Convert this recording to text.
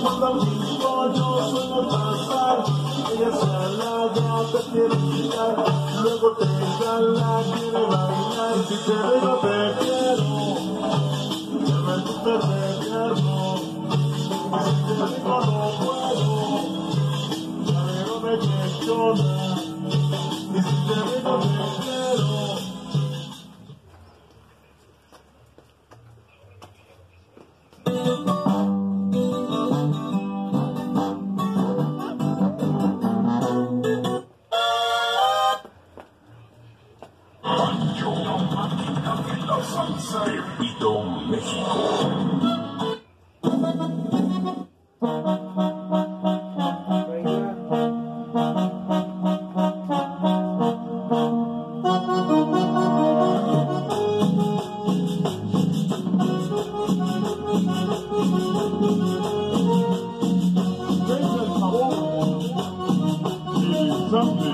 cuando gringo yo suelo quiere quitar, luego te jala, quiere bailar, si te digo te quiero, me gusta te quiero. Si te digo no puedo, pero me questiona. Y si te digo te quiero, Oh.